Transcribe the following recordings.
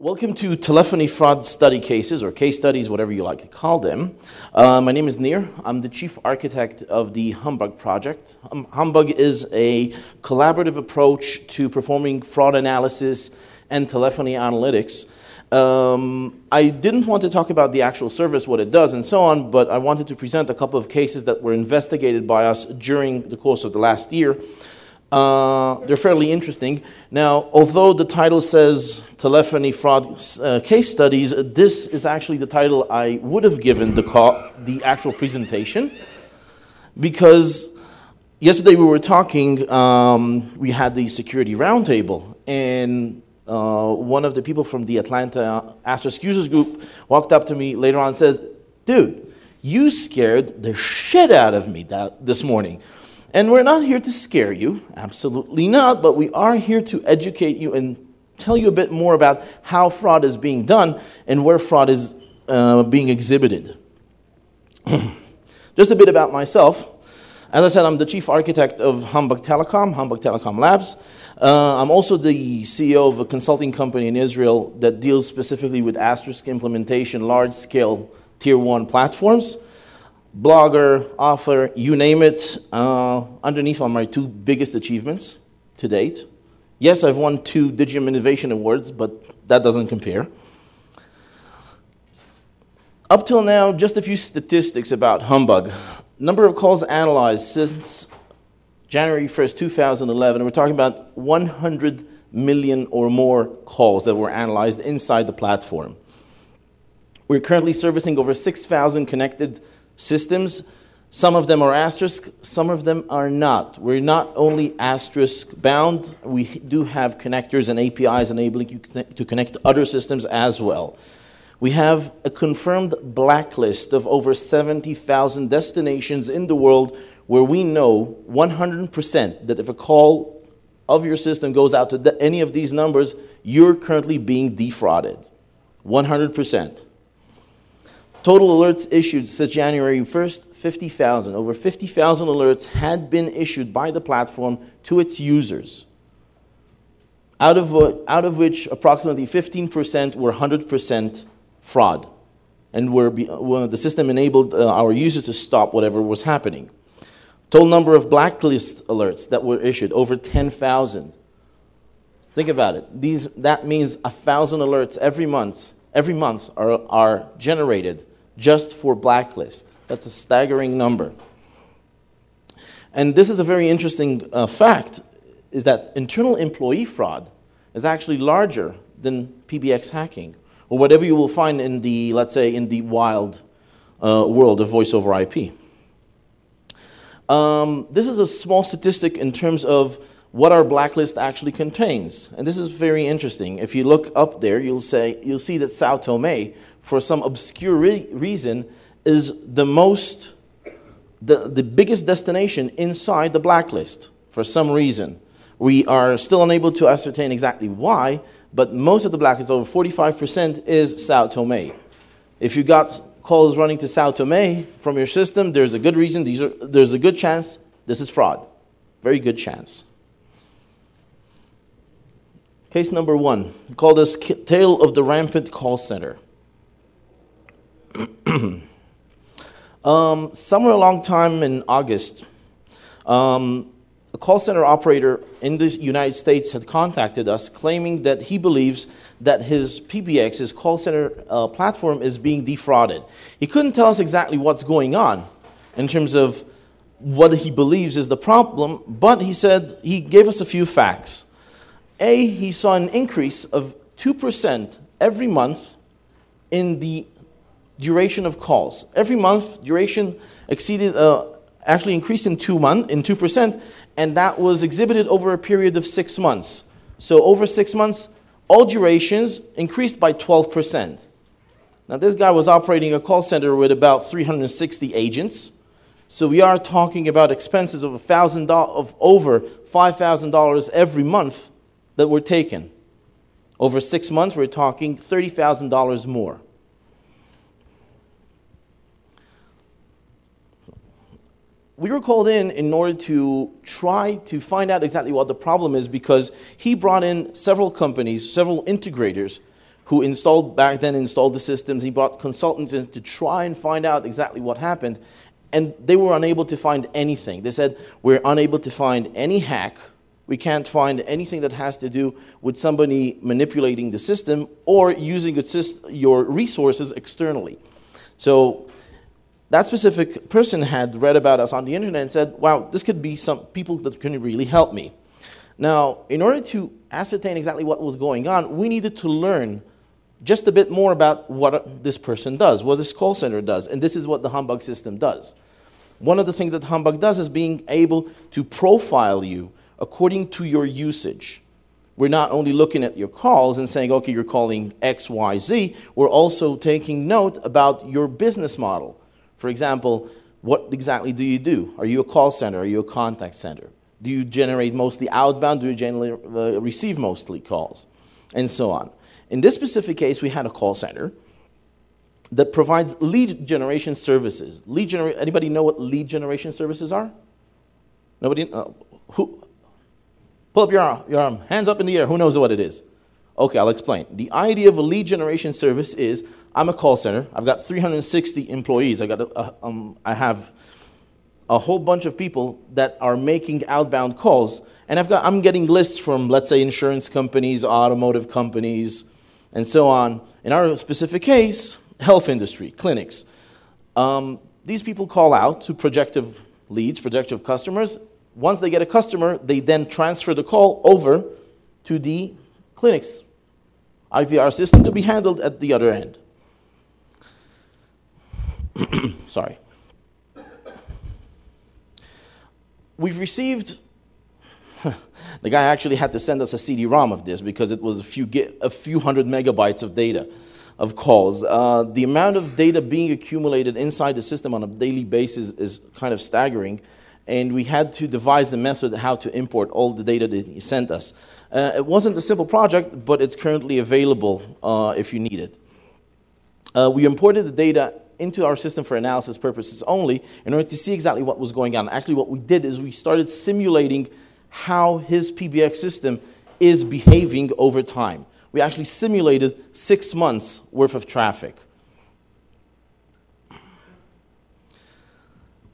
Welcome to telephony fraud study cases or case studies, whatever you like to call them. Uh, my name is Nir. I'm the chief architect of the Humbug project. Um, Humbug is a collaborative approach to performing fraud analysis and telephony analytics. Um, I didn't want to talk about the actual service, what it does, and so on, but I wanted to present a couple of cases that were investigated by us during the course of the last year. Uh, they're fairly interesting. Now, although the title says telephony fraud uh, case studies, this is actually the title I would have given the, call, the actual presentation because yesterday we were talking, um, we had the security roundtable, and uh, one of the people from the Atlanta Asterisk Users Group walked up to me later on and says, Dude, you scared the shit out of me that, this morning. And we're not here to scare you, absolutely not, but we are here to educate you and tell you a bit more about how fraud is being done and where fraud is uh, being exhibited. Just a bit about myself. As I said, I'm the chief architect of Humbug Telecom, Humbug Telecom Labs. Uh, I'm also the CEO of a consulting company in Israel that deals specifically with asterisk implementation, large scale tier one platforms blogger, author, you name it. Uh, underneath are my two biggest achievements to date. Yes, I've won two Digium Innovation Awards, but that doesn't compare. Up till now, just a few statistics about Humbug. Number of calls analyzed since January 1st, 2011. We're talking about 100 million or more calls that were analyzed inside the platform. We're currently servicing over 6,000 connected systems. Some of them are asterisk, some of them are not. We're not only asterisk bound, we do have connectors and APIs enabling you to connect to other systems as well. We have a confirmed blacklist of over 70,000 destinations in the world where we know 100% that if a call of your system goes out to any of these numbers, you're currently being defrauded. 100%. Total alerts issued since January 1st, 50,000. Over 50,000 alerts had been issued by the platform to its users, out of, out of which approximately 15% were 100% fraud. And were, well, the system enabled uh, our users to stop whatever was happening. Total number of blacklist alerts that were issued, over 10,000. Think about it. These, that means 1,000 alerts every month, every month are, are generated just for blacklist. That's a staggering number. And this is a very interesting uh, fact is that internal employee fraud is actually larger than PBX hacking or whatever you will find in the, let's say, in the wild uh, world of voice over IP. Um, this is a small statistic in terms of what our blacklist actually contains. And this is very interesting. If you look up there, you'll, say, you'll see that Sao Tome, for some obscure re- reason, is the most, the, the biggest destination inside the blacklist for some reason. We are still unable to ascertain exactly why, but most of the blacklist, over 45%, is Sao Tome. If you got calls running to Sao Tome from your system, there's a good reason, these are, there's a good chance this is fraud. Very good chance. Case number one, we call this Tale of the Rampant Call Center. um, somewhere along time in August, um, a call center operator in the United States had contacted us claiming that he believes that his PBX, his call center uh, platform, is being defrauded. He couldn't tell us exactly what's going on in terms of what he believes is the problem, but he said he gave us a few facts. A, he saw an increase of 2% every month in the duration of calls. Every month, duration exceeded, uh, actually increased in, two month, in 2%, and that was exhibited over a period of six months. So, over six months, all durations increased by 12%. Now, this guy was operating a call center with about 360 agents. So we are talking about expenses of, $1, of over $5,000 every month that were taken. Over six months, we're talking $30,000 more. We were called in in order to try to find out exactly what the problem is because he brought in several companies, several integrators, who installed back then installed the systems. He brought consultants in to try and find out exactly what happened, and they were unable to find anything. They said, We're unable to find any hack. We can't find anything that has to do with somebody manipulating the system or using your resources externally. So that specific person had read about us on the internet and said, wow, this could be some people that can really help me. Now, in order to ascertain exactly what was going on, we needed to learn just a bit more about what this person does, what this call center does, and this is what the Humbug system does. One of the things that Humbug does is being able to profile you according to your usage. We're not only looking at your calls and saying, okay, you're calling X, Y, Z, we're also taking note about your business model. For example, what exactly do you do? Are you a call center? Are you a contact center? Do you generate mostly outbound? Do you generally uh, receive mostly calls? And so on. In this specific case, we had a call center that provides lead generation services. Lead genera- anybody know what lead generation services are? Nobody? Uh, who? Pull up your your arm, hands up in the air. Who knows what it is? Okay, I'll explain. The idea of a lead generation service is I'm a call center. I've got 360 employees. I, got a, a, um, I have a whole bunch of people that are making outbound calls. And I've got, I'm getting lists from, let's say, insurance companies, automotive companies, and so on. In our specific case, health industry, clinics. Um, these people call out to projective leads, projective customers. Once they get a customer, they then transfer the call over to the clinic's IVR system to be handled at the other end. Sorry. We've received the guy actually had to send us a CD-ROM of this because it was a few, a few hundred megabytes of data of calls. Uh, the amount of data being accumulated inside the system on a daily basis is kind of staggering, and we had to devise a method how to import all the data that he sent us. Uh, it wasn't a simple project, but it's currently available uh, if you need it. Uh, we imported the data into our system for analysis purposes only in order to see exactly what was going on. Actually, what we did is we started simulating how his PBX system is behaving over time. We actually simulated six months worth of traffic.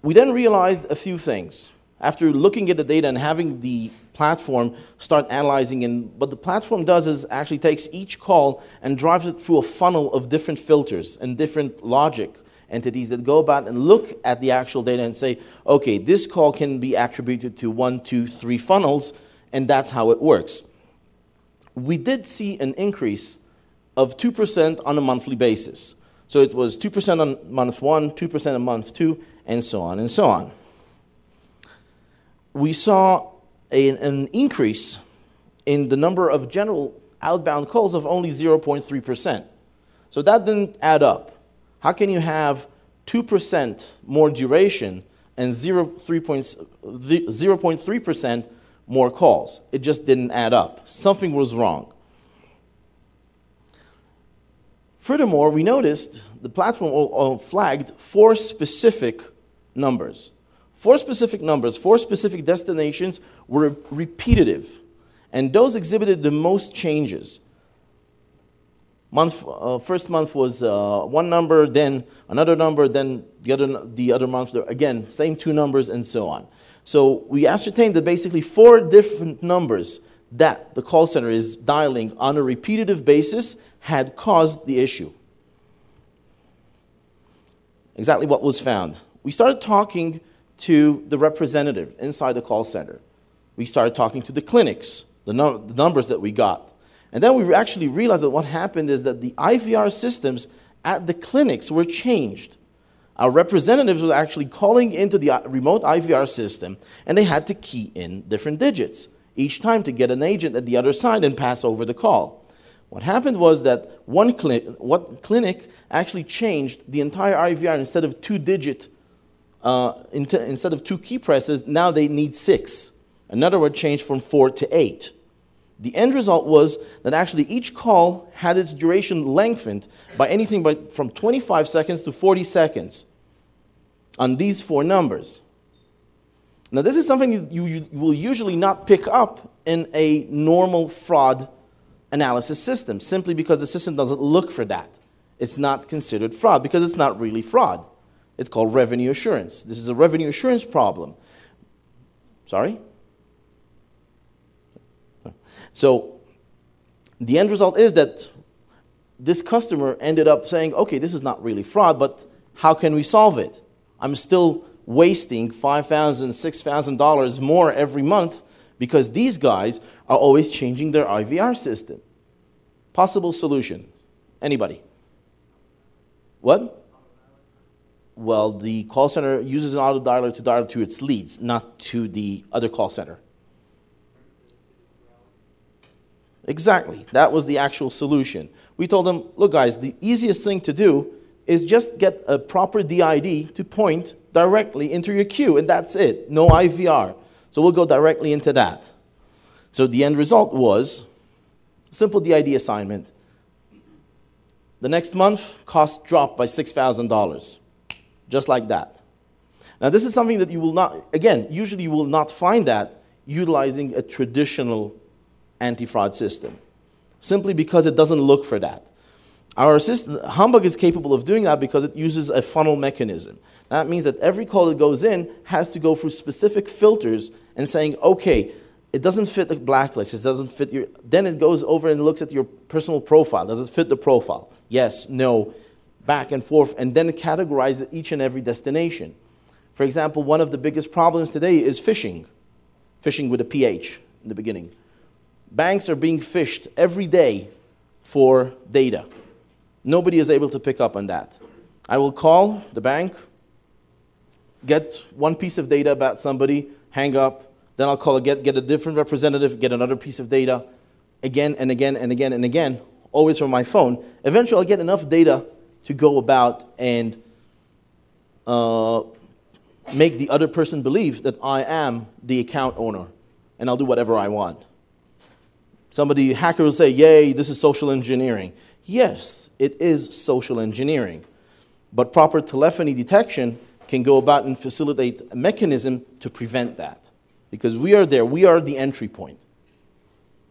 We then realized a few things. After looking at the data and having the platform start analyzing, and what the platform does is actually takes each call and drives it through a funnel of different filters and different logic entities that go about and look at the actual data and say, okay, this call can be attributed to one, two, three funnels, and that's how it works. We did see an increase of 2% on a monthly basis. So it was 2% on month one, 2% on month two, and so on and so on. We saw a, an increase in the number of general outbound calls of only 0.3%. So that didn't add up. How can you have 2% more duration and 0.3% more calls? It just didn't add up. Something was wrong. Furthermore, we noticed the platform flagged four specific numbers. Four specific numbers, four specific destinations were repetitive, and those exhibited the most changes. Month, uh, first month was uh, one number, then another number, then the other, the other month, again, same two numbers, and so on. So we ascertained that basically four different numbers that the call center is dialing on a repetitive basis had caused the issue. Exactly what was found. We started talking to the representative inside the call center. We started talking to the clinics, the, num- the numbers that we got. And then we actually realized that what happened is that the IVR systems at the clinics were changed. Our representatives were actually calling into the uh, remote IVR system, and they had to key in different digits each time to get an agent at the other side and pass over the call. What happened was that one clinic, what clinic actually changed the entire IVR instead of two digit, uh, instead of two key presses, now they need six. Another word changed from four to eight. The end result was that actually each call had its duration lengthened by anything by, from 25 seconds to 40 seconds on these four numbers. Now, this is something you, you will usually not pick up in a normal fraud analysis system simply because the system doesn't look for that. It's not considered fraud because it's not really fraud. It's called revenue assurance. This is a revenue assurance problem. Sorry? So the end result is that this customer ended up saying, okay, this is not really fraud, but how can we solve it? I'm still wasting $5,000, $6,000 more every month because these guys are always changing their IVR system. Possible solution. Anybody? What? Well, the call center uses an auto dialer to dial to its leads, not to the other call center. Exactly. That was the actual solution. We told them, look, guys, the easiest thing to do is just get a proper DID to point directly into your queue, and that's it. No IVR. So we'll go directly into that. So the end result was simple DID assignment. The next month, cost dropped by $6,000, just like that. Now, this is something that you will not, again, usually you will not find that utilizing a traditional anti fraud system, simply because it doesn't look for that. Our system, Humbug is capable of doing that because it uses a funnel mechanism. That means that every call that goes in has to go through specific filters and saying, okay, it doesn't fit the blacklist, it doesn't fit your. Then it goes over and looks at your personal profile. Does it fit the profile? Yes, no, back and forth, and then categorize each and every destination. For example, one of the biggest problems today is phishing, phishing with a PH in the beginning. Banks are being phished every day for data. Nobody is able to pick up on that. I will call the bank, get one piece of data about somebody, hang up, then I'll call, get, get a different representative, get another piece of data, again and again and again and again, always from my phone. Eventually, I'll get enough data to go about and uh, make the other person believe that I am the account owner, and I'll do whatever I want. Somebody, hacker will say, Yay, this is social engineering. Yes, it is social engineering. But proper telephony detection can go about and facilitate a mechanism to prevent that. Because we are there, we are the entry point.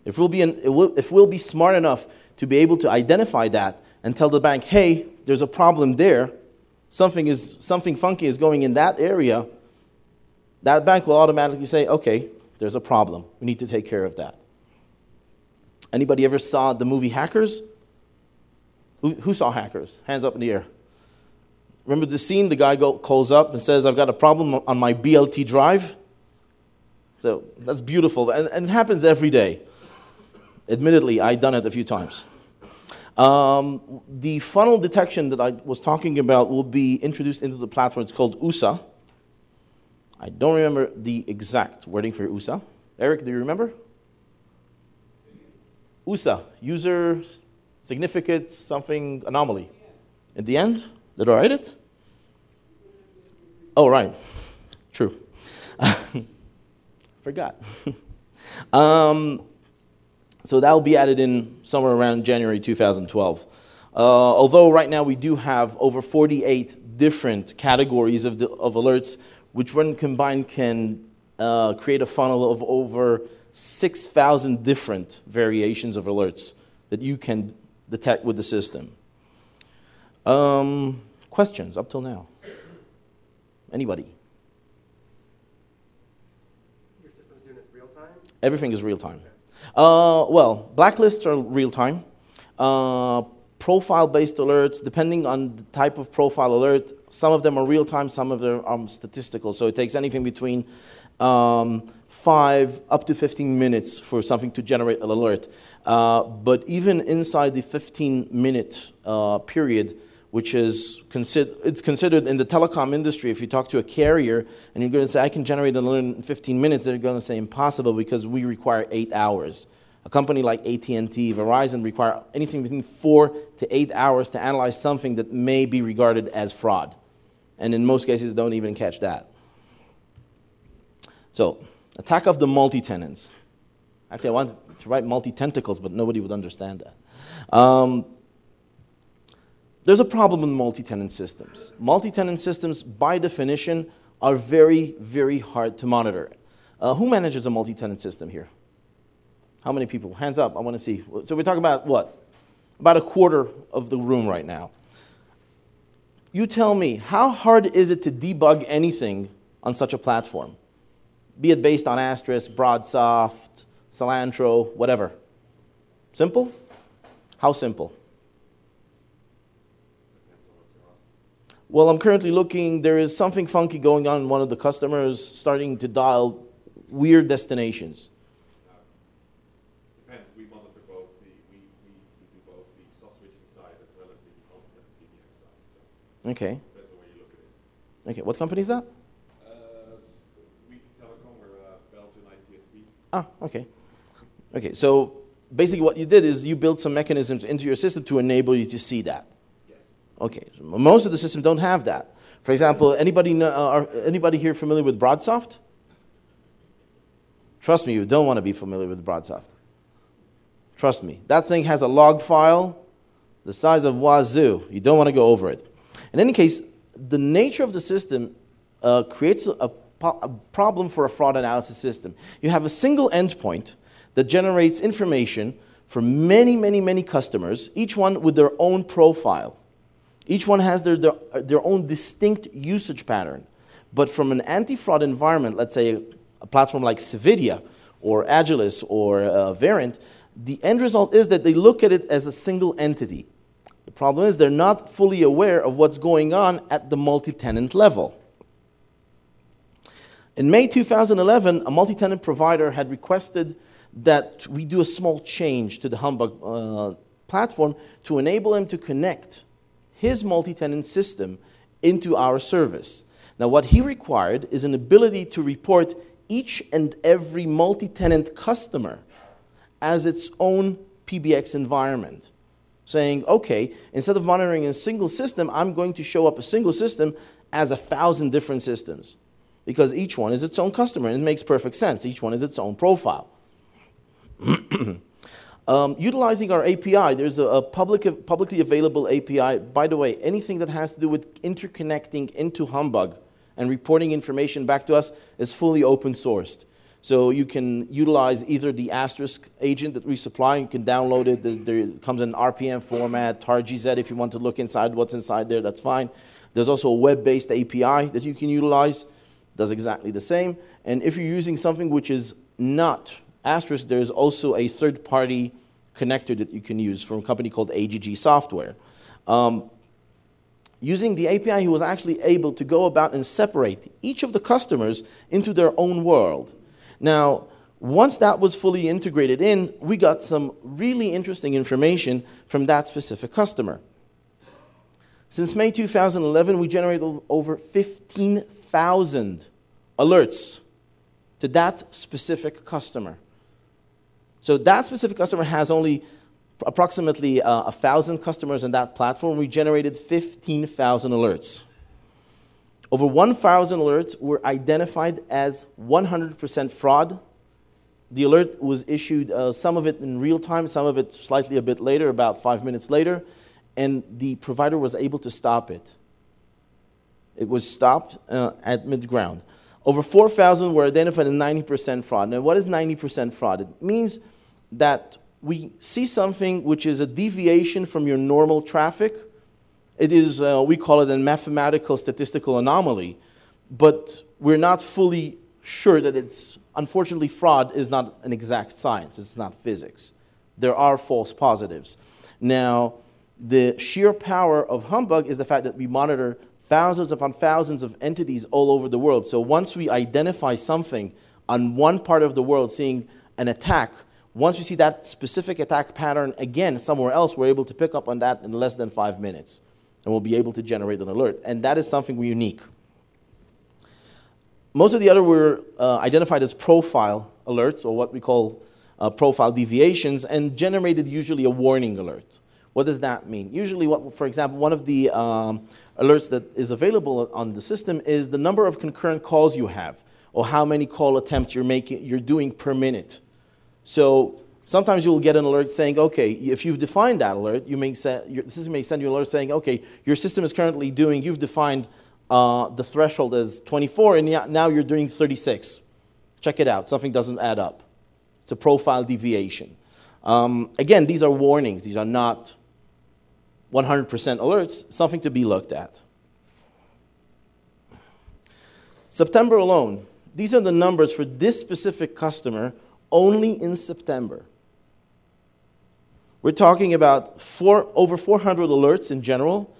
If we'll be, if we'll be smart enough to be able to identify that and tell the bank, hey, there's a problem there, something, is, something funky is going in that area, that bank will automatically say, okay, there's a problem. We need to take care of that. Anybody ever saw the movie Hackers? Who, who saw Hackers? Hands up in the air. Remember the scene? The guy go, calls up and says, I've got a problem on my BLT drive. So that's beautiful. And, and it happens every day. Admittedly, I've done it a few times. Um, the funnel detection that I was talking about will be introduced into the platform. It's called USA. I don't remember the exact wording for USA. Eric, do you remember? USA, user significance, something anomaly. In the end, did I write it? Oh, right. True. Forgot. um, so that will be added in somewhere around January 2012. Uh, although right now we do have over 48 different categories of, the, of alerts, which when combined can uh, create a funnel of over 6,000 different variations of alerts that you can detect with the system. Um, questions up till now? Anybody? Your system's doing this real time? Everything is real time. Uh, well, blacklists are real time. Uh, profile based alerts, depending on the type of profile alert, some of them are real time, some of them are statistical. So it takes anything between um, five up to 15 minutes for something to generate an alert. Uh, but even inside the 15 minute uh, period, which is consider, it's considered in the telecom industry, if you talk to a carrier and you're going to say, I can generate an alert in 15 minutes, they're going to say impossible because we require eight hours. A company like AT&T, Verizon require anything between four to eight hours to analyze something that may be regarded as fraud. And in most cases, don't even catch that. So, attack of the multi-tenants. Actually, I wanted to write multi-tentacles, but nobody would understand that. Um, there's a problem in multi-tenant systems. Multi-tenant systems, by definition, are very, very hard to monitor. Uh, who manages a multi-tenant system here? How many people? Hands up. I want to see. So we're talking about what? About a quarter of the room right now. You tell me, how hard is it to debug anything on such a platform? Be it based on Asterisk, Broadsoft, Sylantro, whatever. Simple? How simple? Well, I'm currently looking, there is something funky going on. One of the customers starting to dial weird destinations. Depends. We monitor both the, we, we, we do both the soft switching side as well as the content PBX side. So Okay. depends on where you look at it. Okay. What company is that? Uh, Telecom, we're uh, Belgian ITSP. Ah, okay. Okay, so basically what you did is you built some mechanisms into your system to enable you to see that. Okay, most of the systems don't have that. For example, anybody, know, uh, are anybody here familiar with Broadsoft? Trust me, you don't want to be familiar with Broadsoft. Trust me. That thing has a log file the size of Wazoo. You don't want to go over it. In any case, the nature of the system uh, creates a, a problem for a fraud analysis system. You have a single endpoint that generates information for many, many, many customers, each one with their own profile. Each one has their, their, their own distinct usage pattern. But from an anti fraud environment, let's say a platform like Cividia or Agilis or uh, Verint, the end result is that they look at it as a single entity. The problem is they're not fully aware of what's going on at the multi tenant level. In May 2011, a multi tenant provider had requested that we do a small change to the Humbug uh, platform to enable him to connect his multi tenant system into our service. Now, what he required is an ability to report each and every multi tenant customer as its own PBX environment. Saying, okay, instead of monitoring a single system, I'm going to show up a single system as a thousand different systems. Because each one is its own customer, and it makes perfect sense. Each one is its own profile. Um, utilizing our API, there's a, a public, publicly available API. By the way, anything that has to do with interconnecting into Humbug and reporting information back to us is fully open sourced. So you can utilize either the asterisk agent that we supply, you can download it. There, comes in RPM format, TarGZ if you want to look inside what's inside there, that's fine. There's also a web-based API that you can utilize, does exactly the same. And if you're using something which is not asterisk, there's also a third-party connector that you can use from a company called AGG Software. Um, using the API, he was actually able to go about and separate each of the customers into their own world. Now, once that was fully integrated in, we got some really interesting information from that specific customer. Since May 2011, we generated over 15,000 alerts to that specific customer. So that specific customer has only approximately uh, 1,000 customers on that platform. We generated 15,000 alerts. Over 1,000 alerts were identified as 100% fraud. The alert was issued, uh, some of it in real time, some of it slightly a bit later, about five minutes later, and the provider was able to stop it. It was stopped uh, at mid ground. Over 4,000 were identified as 90% fraud. Now, what is 90% fraud? It means that we see something which is a deviation from your normal traffic. It is, uh, we call it a mathematical statistical anomaly, but we're not fully sure that it's, unfortunately, fraud is not an exact science, it's not physics. There are false positives. Now, the sheer power of Humbug is the fact that we monitor thousands upon thousands of entities all over the world. So once we identify something on one part of the world, seeing an attack, once we see that specific attack pattern again somewhere else, we're able to pick up on that in less than five minutes. And we'll be able to generate an alert. And that is something we're unique. Most of the other were uh, identified as profile alerts, or what we call uh, profile deviations, and generated usually a warning alert. What does that mean? Usually, what, for example, one of the um, alerts that is available on the system is the number of concurrent calls you have, or how many call attempts you're making, you're doing per minute. So sometimes you'll get an alert saying, okay, if you've defined that alert, you may your system may send you an alert saying, okay, your system is currently doing, you've defined uh, the threshold as 24, and now you're doing 36. Check it out. Something doesn't add up. It's a profile deviation. Um, again, these are warnings. These are not 100% alerts, something to be looked at. September alone, these are the numbers for this specific customer only in September. We're talking about four, over 400 alerts in general,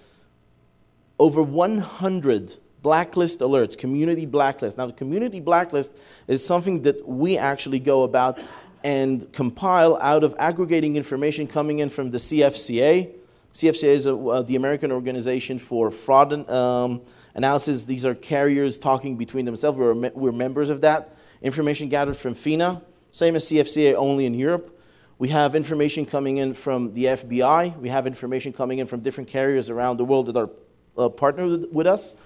over 100 blacklist alerts, community blacklist. Now, the community blacklist is something that we actually go about and compile out of aggregating information coming in from the CFCA. CFCA is a, uh, the American Organization for Fraud um, Analysis. These are carriers talking between themselves. We're, we're members of that. Information gathered from FIINA, same as CFCA, only in Europe. We have information coming in from the FBI. We have information coming in from different carriers around the world that are uh, partnered with us.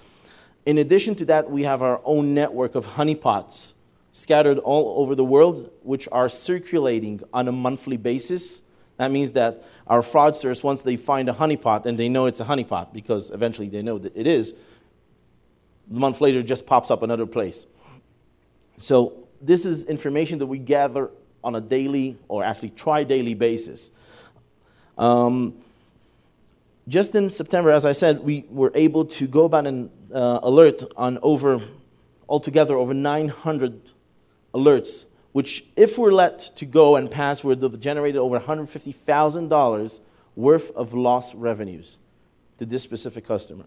In addition to that, we have our own network of honeypots scattered all over the world, which are circulating on a monthly basis. That means that our fraudsters, once they find a honeypot, and they know it's a honeypot because eventually they know that it is, a month later it just pops up another place. So, this is information that we gather on a daily or actually tri daily basis. Um, just in September, as I said, we were able to go about an uh, alert on over, altogether, over 900 alerts, which, if we're let to go and pass, would have generated over $150,000 worth of lost revenues to this specific customer.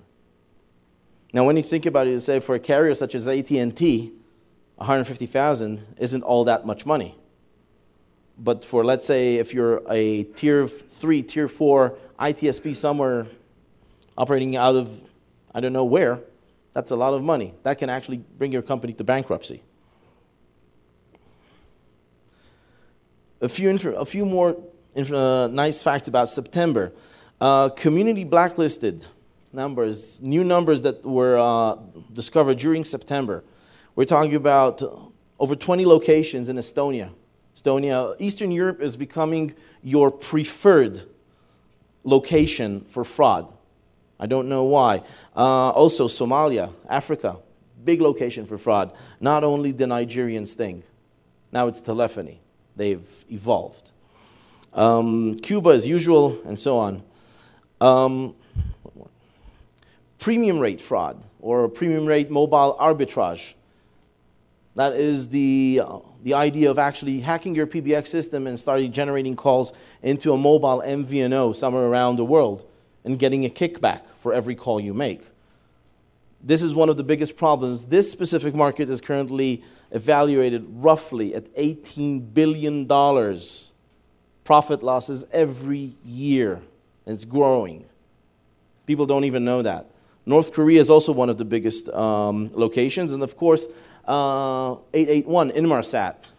Now, when you think about it, you say for a carrier such as AT&T, 150,000 isn't all that much money. But for, let's say, if you're a tier three, tier four ITSP somewhere operating out of, I don't know where, that's a lot of money. That can actually bring your company to bankruptcy. A few, a few more uh, nice facts about September. Uh, community blacklisted numbers, new numbers that were uh, discovered during September. We're talking about over 20 locations in Estonia. Estonia, Eastern Europe is becoming your preferred location for fraud. I don't know why. Uh, also, Somalia, Africa, big location for fraud. Not only the Nigerians thing, now it's telephony. They've evolved. Um, Cuba, as usual, and so on. Um, premium rate fraud or premium rate mobile arbitrage. That is the, uh, the idea of actually hacking your PBX system and starting generating calls into a mobile MVNO somewhere around the world and getting a kickback for every call you make. This is one of the biggest problems. This specific market is currently evaluated roughly at $18 billion profit losses every year, and it's growing. People don't even know that. North Korea is also one of the biggest um, locations, and of course, uh, 881 Inmarsat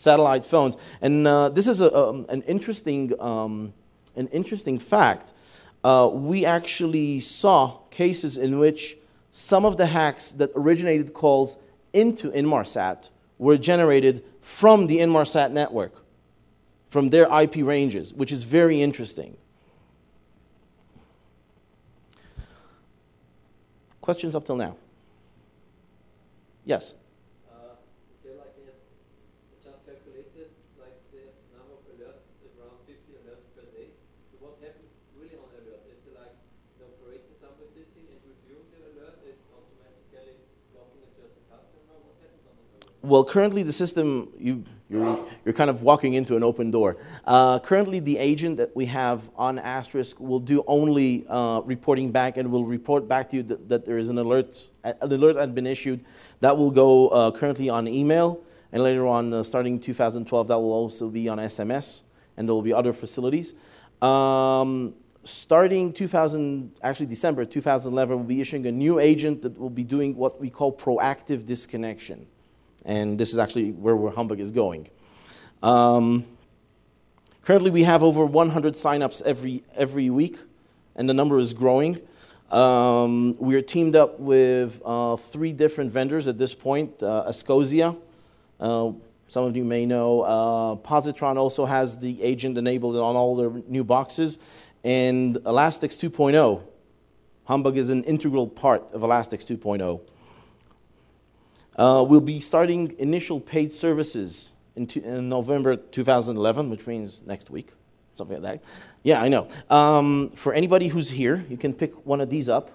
satellite phones. And uh, this is a, um, an, interesting, um, an interesting fact. Uh, we actually saw cases in which some of the hacks that originated calls into Inmarsat were generated from the Inmarsat network, from their IP ranges, which is very interesting. Questions up till now? Yes. Uh, like just calculated like the number of alerts around 50 alerts per day. So what happens really on alert? Is it like the operator somewhere sitting and reviewing the alert is automatically blocking a certain customer? What happens on alert? Well, currently the system you you're, you're kind of walking into an open door. Uh, currently, the agent that we have on Asterisk will do only uh, reporting back and will report back to you that, that, there is an alert. An alert had been issued. That will go uh, currently on email, and later on, uh, starting 2012, that will also be on SMS, and there will be other facilities. Um, starting 2000, actually December 2011, we'll be issuing a new agent that will be doing what we call proactive disconnection. And this is actually where, Humbug is going. Um, currently, we have over 100 signups every, every week, and the number is growing. Um, we are teamed up with uh, three different vendors at this point uh, Ascosia. Uh, some of you may know uh, Positron also has the agent enabled on all their new boxes. And Elastix 2.0. Humbug is an integral part of Elastix 2.0. Uh, we'll be starting initial paid services in, in November 2011, which means next week, something like that. Yeah, I know. Um, for anybody who's here, you can pick one of these up.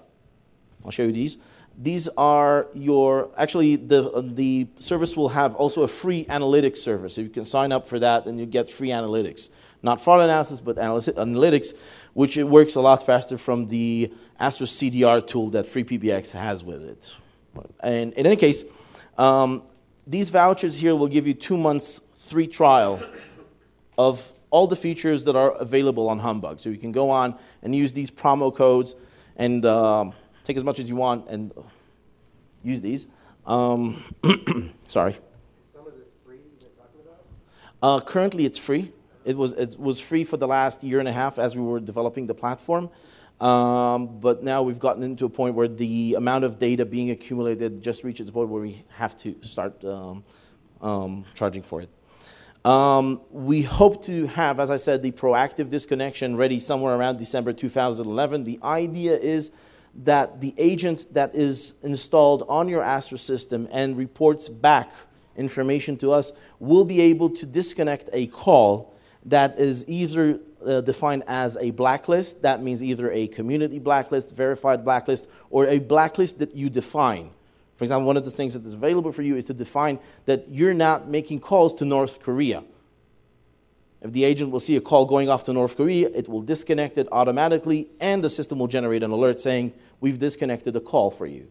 I'll show you these. These are your, actually, the, uh, the service will have also a free analytics service. So you can sign up for that and you get free analytics. Not fraud analysis, but analytics, which it works a lot faster from the Astros CDR tool that FreePBX has with it. And in any case, um, these vouchers here will give you two months free trial of all the features that are available on Humbug. So you can go on and use these promo codes and um, take as much as you want and use these. Um, sorry. Some of this free you're talking about? Uh, currently, it's free. It was, it was free for the last year and a half as we were developing the platform. Um, but now we've gotten into a point where the amount of data being accumulated just reaches a point where we have to start um, um, charging for it. Um, we hope to have, as I said, the proactive disconnection ready somewhere around December 2011. The idea is that the agent that is installed on your Astra system and reports back information to us will be able to disconnect a call that is either uh, defined as a blacklist, that means either a community blacklist, verified blacklist, or a blacklist that you define. For example, one of the things that is available for you is to define that you're not making calls to North Korea. If the agent will see a call going off to North Korea, it will disconnect it automatically, and the system will generate an alert saying, We've disconnected a call for you.